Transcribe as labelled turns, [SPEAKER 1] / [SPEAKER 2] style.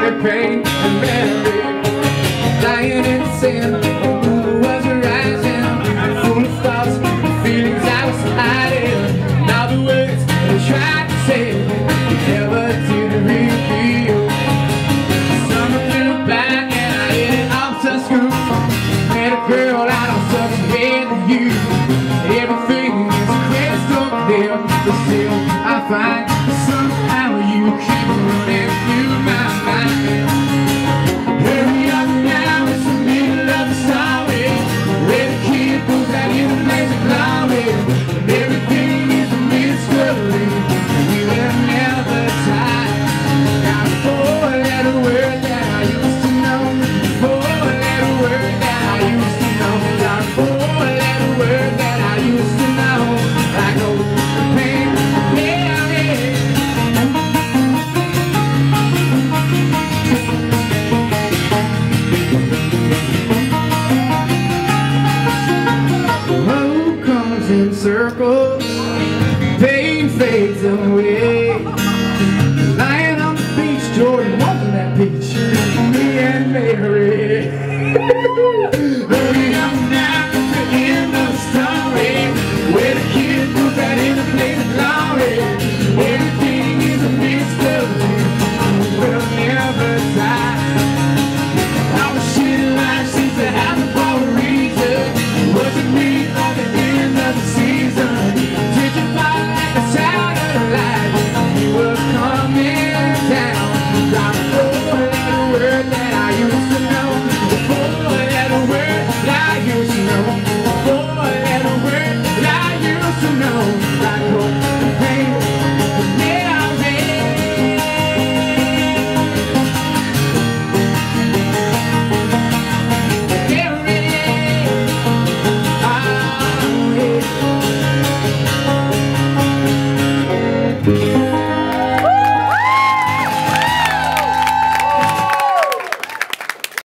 [SPEAKER 1] their pain and Mary lying in sin. The moon was rising, full of thoughts and feelings I was hiding. Now the words I tried to say never did reveal. Summer flew by and I hit it off to school. Met a girl out of such a bed you. Everything is crystal clear, but still I find somehow you keep running through circles. Pain fades away.